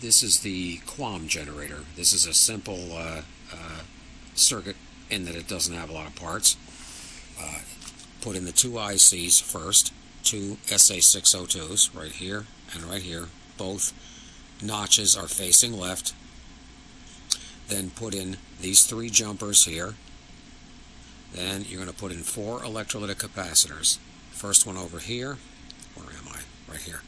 this is the QUAM generator. This is a simple uh, uh, circuit in that it doesn't have a lot of parts. Uh, put in the two ICs first, two SA602s right here and right here. Both notches are facing left. Then put in these three jumpers here. Then you're going to put in four electrolytic capacitors. First one over here. Where am I? Right here.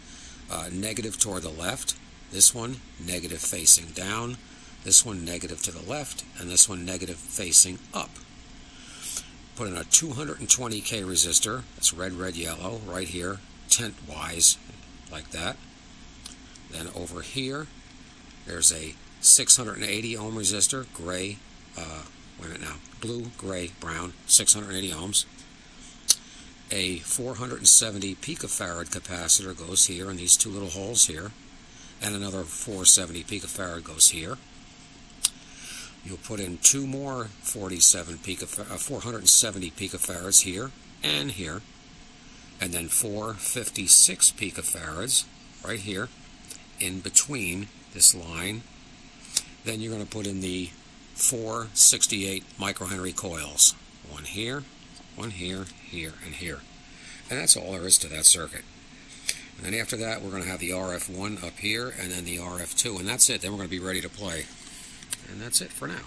Uh, negative toward the left. This one negative facing down. This one negative to the left. And this one negative facing up. Put in a 220k resistor. that's red, red, yellow right here. Tent wise like that. Then over here, there's a 680 ohm resistor, gray, uh, wait a minute now, blue, gray, brown, 680 ohms. A 470 picofarad capacitor goes here in these two little holes here, and another 470 picofarad goes here. You'll put in two more 47 picofar uh, 470 picofarads here and here, and then 456 picofarads right here in between this line. Then you're going to put in the 468 microhenry coils. One here, one here, here, and here. And that's all there is to that circuit. And after that, we're going to have the RF1 up here, and then the RF2, and that's it. Then we're going to be ready to play. And that's it for now.